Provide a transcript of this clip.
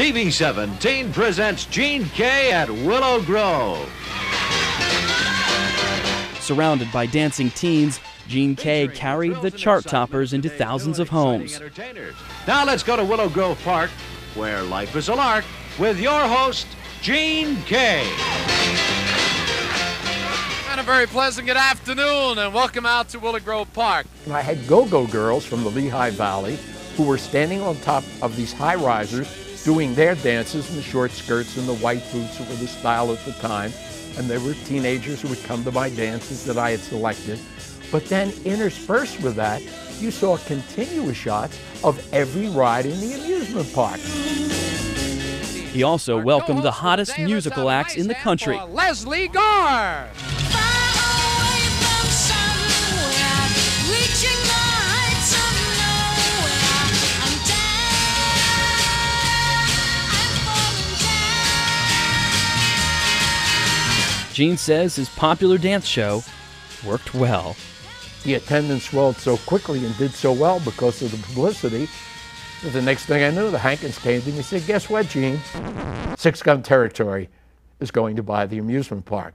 TV 17 presents Gene Kaye at Willow Grove. Surrounded by dancing teens, Gene Kaye carried the chart toppers into thousands of homes. Now let's go to Willow Grove Park, where life is a lark, with your host, Gene Kaye. And a very pleasant good afternoon, and welcome out to Willow Grove Park. I had go-go girls from the Lehigh Valley who were standing on top of these high risers doing their dances in the short skirts and the white boots that were the style at the time. And there were teenagers who would come to my dances that I had selected. But then interspersed with that, you saw continuous shots of every ride in the amusement park. He also welcomed the hottest musical acts in the country. Lesley Gore. Gene says his popular dance show worked well. The attendance swelled so quickly and did so well because of the publicity the next thing I knew, the Hankins came to me and said, Guess what, Gene? Six Gun Territory is going to buy the amusement park.